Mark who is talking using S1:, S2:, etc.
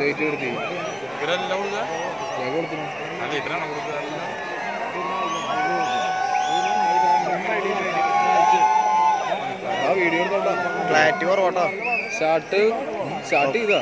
S1: Light കൊടുത്തി
S2: ഇവരെല്ലാം കൊടുക്കുക
S1: ഞാൻ കൊടുത്തു ആ വീഡിയോ എടുത്തോണ്ടാ.
S3: ക്ലാരിറ്റി കുറവട്ടോ
S1: സ്റ്റാർട്ട് സ്റ്റാർട്ട് ചെയ്താ.